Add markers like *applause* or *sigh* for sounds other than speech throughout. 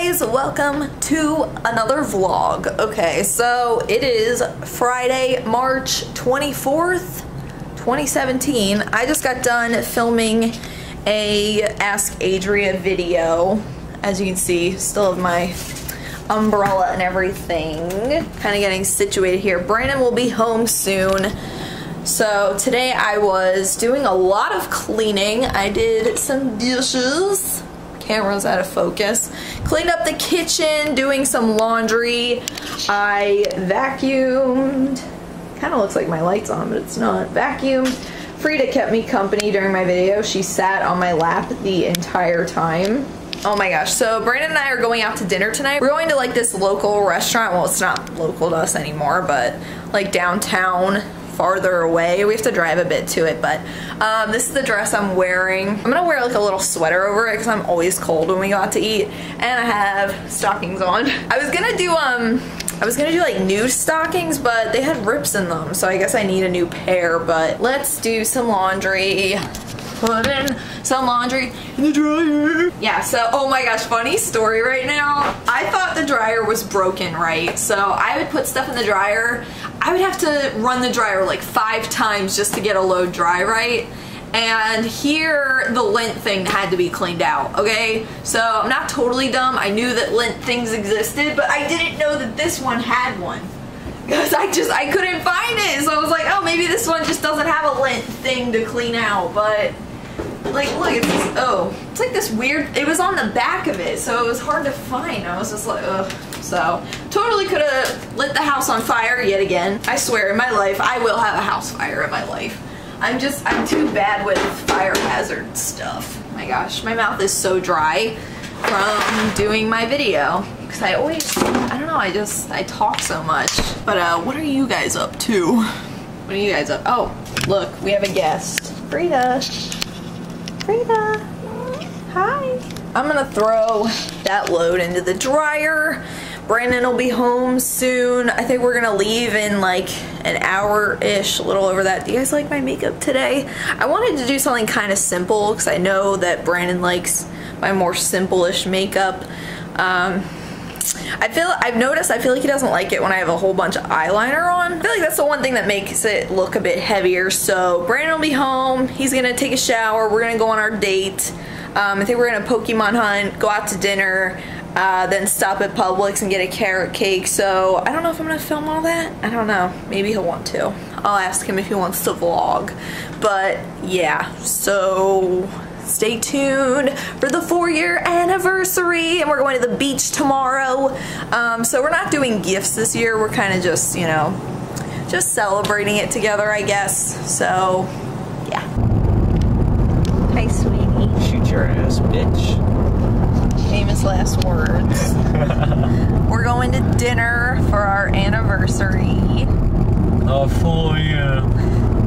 guys, welcome to another vlog. Okay, so it is Friday, March 24th, 2017. I just got done filming a Ask Adria video. As you can see, still have my umbrella and everything. Kind of getting situated here. Brandon will be home soon. So today I was doing a lot of cleaning. I did some dishes camera's out of focus. Cleaned up the kitchen, doing some laundry. I vacuumed. Kind of looks like my light's on, but it's not. Vacuumed. Frida kept me company during my video. She sat on my lap the entire time. Oh my gosh, so Brandon and I are going out to dinner tonight. We're going to like this local restaurant. Well, it's not local to us anymore, but like downtown farther away. We have to drive a bit to it, but um, this is the dress I'm wearing. I'm gonna wear like a little sweater over it because I'm always cold when we go out to eat. And I have stockings on. *laughs* I was gonna do, um, I was gonna do like new stockings, but they had rips in them. So I guess I need a new pair, but let's do some laundry put in some laundry in the dryer. Yeah, so, oh my gosh, funny story right now. I thought the dryer was broken, right? So I would put stuff in the dryer. I would have to run the dryer like five times just to get a load dry right. And here the lint thing had to be cleaned out okay? So I'm not totally dumb. I knew that lint things existed but I didn't know that this one had one. *laughs* Because I just I couldn't find it. So I was like oh maybe this one just doesn't have a lint thing to clean out. But like look it's this, oh it's like this weird it was on the back of it so it was hard to find. I was just like ugh so totally could have lit the house on fire yet again. I swear in my life I will have a house fire in my life. I'm just I'm too bad with fire hazard stuff. Oh my gosh my mouth is so dry from doing my video. Because I always I don't know I just I talk so much. But uh what are you guys up to? What are you guys up oh look we have a guest. Frida. Frida. Hi. I'm gonna throw that load into the dryer. Brandon will be home soon. I think we're gonna leave in like an hour-ish, a little over that. Do you guys like my makeup today? I wanted to do something kind of simple because I know that Brandon likes my more simple-ish makeup. Um, I feel I've noticed I feel like he doesn't like it when I have a whole bunch of eyeliner on. I feel like that's the one thing that makes it look a bit heavier. So Brandon will be home. He's gonna take a shower. We're gonna go on our date. Um, I think we're gonna Pokemon hunt, go out to dinner, uh, then stop at Publix and get a carrot cake. So I don't know if I'm gonna film all that. I don't know. Maybe he'll want to. I'll ask him if he wants to vlog. But yeah, so stay tuned for the four year anniversary and we're going to the beach tomorrow um, so we're not doing gifts this year we're kind of just you know just celebrating it together I guess so yeah hi sweetie shoot your ass bitch famous last words *laughs* we're going to dinner for our anniversary a four year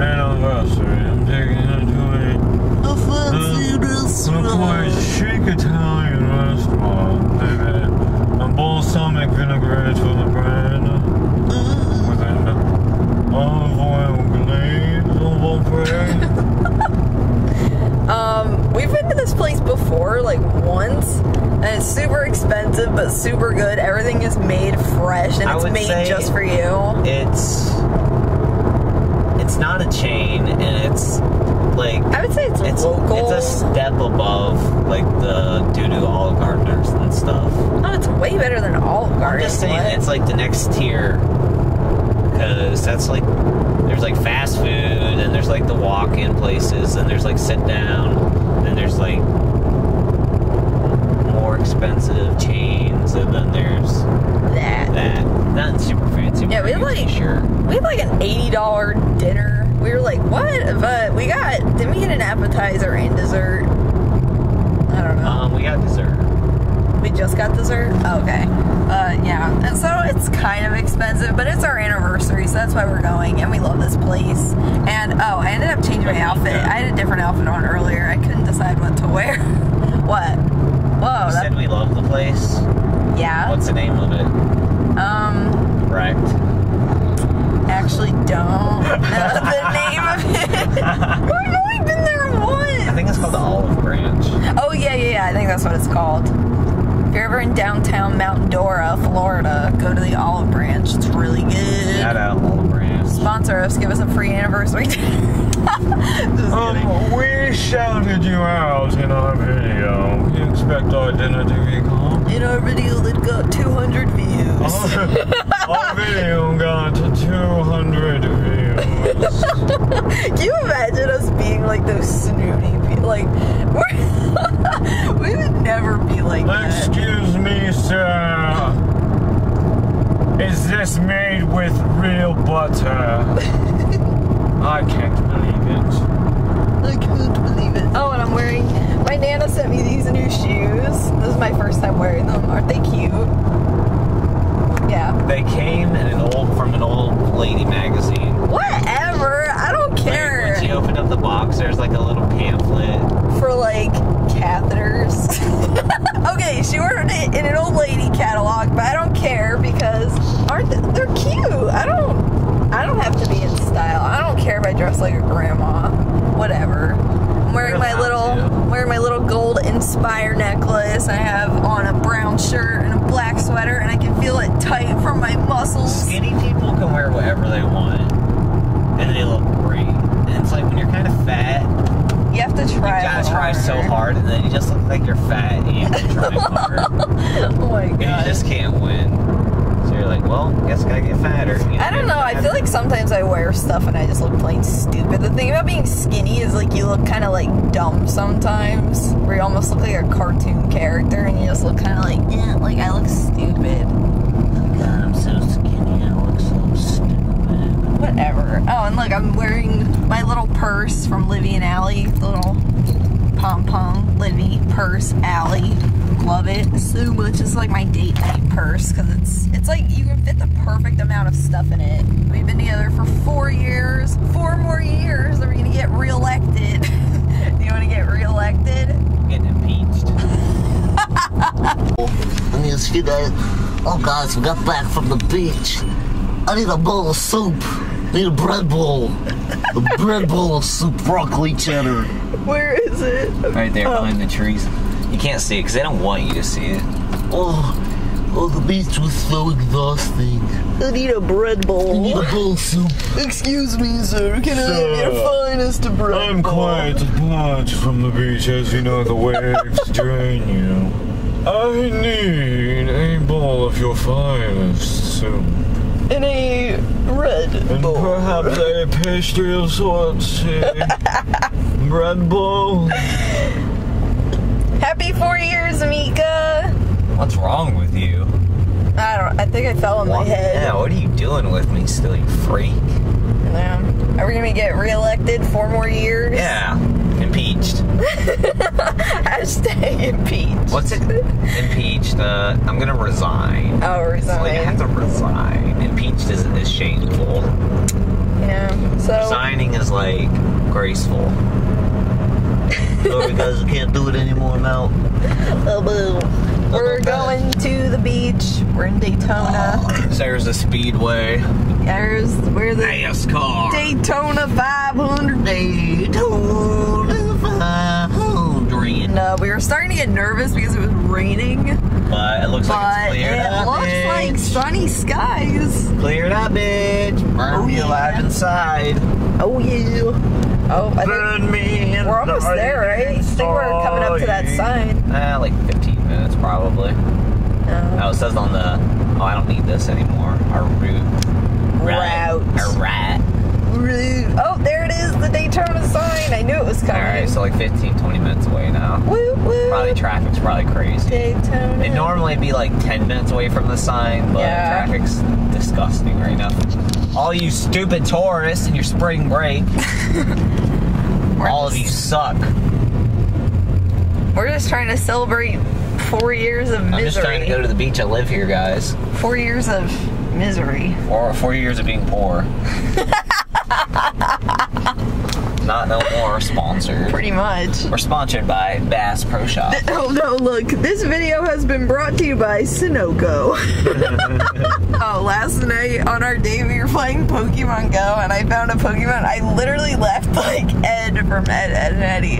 anniversary I'm taking her to a a fancy restaurant. A chic Italian restaurant, baby. A balsamic vinaigrette for the bread. With an olive oil glaze over bread. um, we've been to this place before, like once, and it's super expensive but super good. Everything is made fresh and it's made just for you. It's it's not a chain and it's like I would say it's, it's local. It's a step above like the doo doo Olive Gardeners and stuff. Oh, it's way better than Olive Garden. I'm just saying what? it's like the next tier because that's like there's like fast food and there's like the walk-in places and there's like sit down and there's like more expensive chains and then there's that that not super fancy. Yeah, we had like sure. we had like an eighty dollar dinner we were like, what? But we got, didn't we get an appetizer and dessert? I don't know. Um, we got dessert. We just got dessert? Oh, okay. Uh, yeah. And so it's kind of expensive, but it's our anniversary, so that's why we're going, and we love this place. And, oh, I ended up changing my outfit. I had a different outfit on earlier. I couldn't decide what to wear. *laughs* what? Whoa. You said we love the place? Yeah. What's the name of it? Um. Correct actually don't know the name of it. *laughs* I've only been there once. I think it's called the Olive Branch. Oh yeah, yeah, yeah. I think that's what it's called. If you're ever in downtown Mount Dora, Florida, go to the Olive Branch. It's really good. Shout out Olive Branch. Sponsor us. Give us a free anniversary. *laughs* Kidding. Um, we shouted you out in our video. We expect our dinner to be calm. In our video that got 200 views. our video got 200 views. Can you imagine us being like those snooty people? Like, *laughs* we're, we would never be like that. Excuse me, sir. Is this made with real butter? *laughs* I can't believe it. I can't believe it. Oh, these new shoes. This is my first time wearing them. Aren't they cute? Yeah. They came in an old from an old lady magazine. Whatever. I don't Like, care. When she opened up the box, there's like a little pamphlet. For like catheters. *laughs* okay, she ordered it in an old lady catalog, but I don't care because aren't they, they're cute. I don't. I don't have to be in style. I don't care if I dress like a grandma. Whatever. I'm wearing You my don't little have to. wearing my little gold inspire necklace. I have on a brown shirt and a black sweater, and I can feel it tight from my muscles. Skinny people can wear whatever they want, and they look great. And it's like when you're kind of fat, You have to you try. gotta a try little so harder. hard, and then you just look like you're fat and you have to try hard. Oh my And you just can't win. So you're like, well, guess I gotta get fatter. You I don't get know. I feel like sometimes I wear stuff and I just look plain stupid. The thing about being skinny is like you look kind of like dumb sometimes, where you almost look like a cartoon character and you just look kind of like, yeah, like I look stupid. God, I'm so skinny. I look so stupid. Whatever. Oh, and look, I'm wearing my little purse from Livy and Allie. The little pom pom Livy purse, Allie. Love it so much. It's like my date night purse because it's it's like you can fit the perfect amount of stuff in it. We've been together for four years. Four more years. Are we gonna get reelected? Do *laughs* you want to get reelected? Getting impeached. I need to see that. Oh, guys, we got back from the beach. I need a bowl of soup. I need a bread bowl. A bread bowl of soup, broccoli cheddar. Where is it? Right there Oh. behind the trees. You can't see it because they don't want you to see it. Oh, oh, the beach was so exhausting. I need a bread I need bowl. a bowl of soup. Excuse me, sir. Can I have your finest bread I'm bowl? quite apart from the beach as you know the waves *laughs* drain you. I need a bowl of your finest soup. In a red And bowl. perhaps a pastry of sorts. *laughs* Red bread bowl. Happy four years, Mika. What's wrong with you? I don't. I think I fell on my head. Yeah, what are you doing with me still, you freak? Yeah. Are we gonna get reelected four more years? Yeah, impeached. *laughs* Hashtag impeach. What's it? Impeached. Uh, I'm gonna resign. Oh, Like, I have to resign. Impeached is, is shameful. Yeah. So Resigning is like graceful. Sorry, guys, I can't do it anymore now. we're going to the beach. We're in Daytona. There's a speedway. There's we're the NASCAR. Daytona 500. Daytona 500. No, we were starting to get nervous because it was raining, But it looks like it's cleared it up. looks bitch. like sunny skies. Cleared up, bitch. Burn Oh, me yeah. alive inside. Oh yeah. Oh, I think Burn me we're almost there, right? I think we're coming up to that sign. Uh, like 15 minutes probably. Oh. Oh, it says on the. Oh, I don't need this anymore. Our route. Route. Our rat. Route. Oh, there it the Daytona sign. I knew it was coming. Alright, so like 15, 20 minutes away now. woo woo. Probably traffic's probably crazy. Daytona. It'd normally be like 10 minutes away from the sign, but Yeah. traffic's disgusting right now. All you stupid tourists in your spring break, *laughs* all of you suck. We're just trying to celebrate four years of misery. I'm just trying to go to the beach. I live here, guys. four years of misery. Four, four years of being poor. *laughs* Not no more. Sponsored. Pretty much. We're sponsored by Bass Pro Shop. Oh no, look, this video has been brought to you by Sunoco. *laughs* oh, last night on our date we were playing Pokemon Go and I found a Pokemon. I literally left *laughs* like Ed from Ed, Ed and Eddy.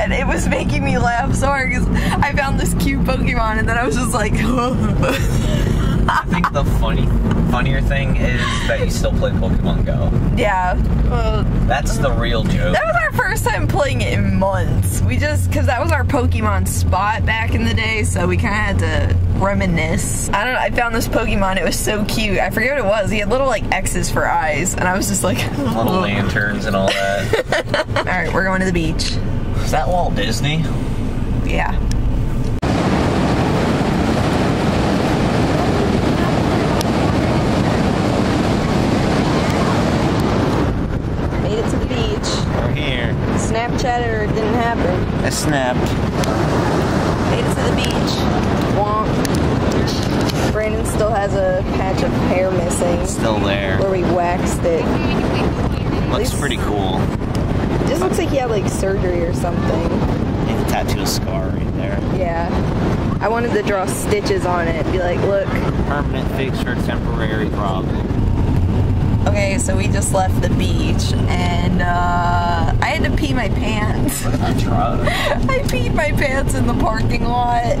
And it was making me laugh so hard because I found this cute Pokemon and then I was just like, *laughs* I think the funny, funnier thing is that you still play Pokemon Go. yeah. Well, That's the real joke. That was our first time playing it in months. We just, because that was our Pokemon spot back in the day, so we kind of had to reminisce. I don't know, I found this Pokemon, it was so cute. I forget what it was. He had little, like, X's for eyes, and I was just like, *laughs* Little lanterns and all that. *laughs* Alright, we're going to the beach. Is that Walt Disney? Yeah. Made it to the beach. We're here. Snapchat or it didn't happen. I snapped. Made it to the beach. Womp. Brandon still has a patch of hair missing Still there. where we waxed it. Looks least- pretty cool. Just looks like he had like surgery or something. You can tattoo a scar right there. Yeah. I wanted to draw stitches on it. Be like, look. Permanent fix or temporary problem. Okay, so we just left the beach and uh, I had to pee my pants. *laughs* I peed my pants in the parking lot.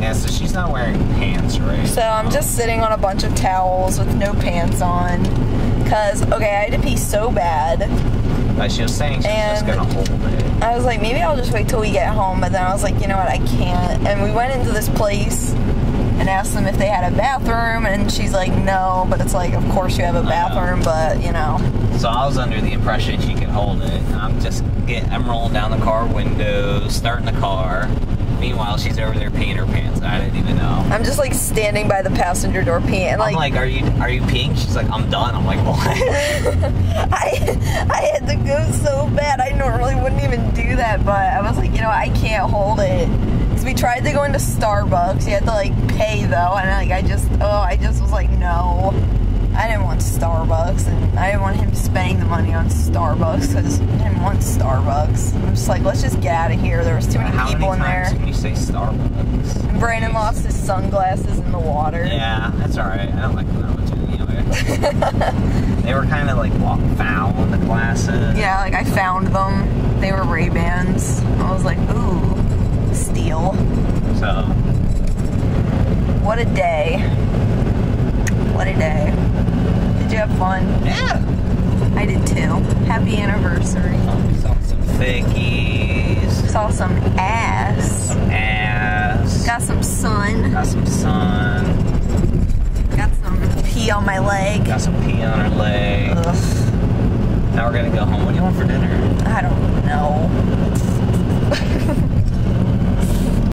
Yeah, so she's not wearing pants, right? So I'm just sitting on a bunch of towels with no pants on. Cause okay, I had to pee so bad. Like she was saying, she's just And- gonna hold it. I was like, maybe I'll just wait till we get home. But then I was like, you know what, I can't. And we went into this place and asked them if they had a bathroom, and she's like, no. But it's like, of course you have a bathroom, but you know. So I was under the impression she could hold it. I'm just getting, I'm rolling down the car windows, starting the car. Meanwhile, she's over there peeing her pants. I didn't even know. I'm just like standing by the passenger door peeing. I'm Like, like, are you are you peeing? She's like, I'm done. I'm like, what? *laughs* *laughs* I I had to go so bad. I normally wouldn't even do that, but I was like, you know, I can't hold it. We tried to go into Starbucks. You had to like pay though, and like I just oh I just was like no. I didn't want Starbucks, and I didn't want him spending the money on Starbucks because I didn't want Starbucks. I'm just like, let's just get out of here. There was too many How people many in times there. can you say Starbucks? And Brandon lost his sunglasses in the water. Yeah, that's alright. I don't like them that much anyway. *laughs* they were kind of like in the glasses. Yeah, like I found them. They were Ray Bans. I was like, ooh, steal. So What a day. What a day. Did you have fun? yeah, I did too. Happy anniversary. saw some fickies, Saw some ass. some ass, Got some sun. got some sun, Got some pee on my leg. got some pee on her leg. Ugh, Now we're gonna go home. What do you want for dinner? I don't know. *laughs*